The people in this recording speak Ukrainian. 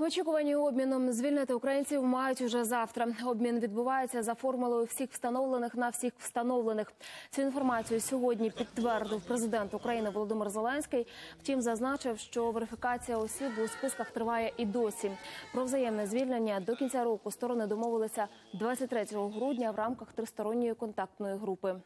Очікувані обміном звільнити українців мають уже завтра. Обмін відбувається за формулою всіх встановлених на всіх встановлених. Цю інформацію сьогодні підтвердив президент України Володимир Зеленський. Втім, зазначив, що верифікація осіб у списках триває і досі. Про взаємне звільнення до кінця року сторони домовилися 23 грудня в рамках тристоронньої контактної групи.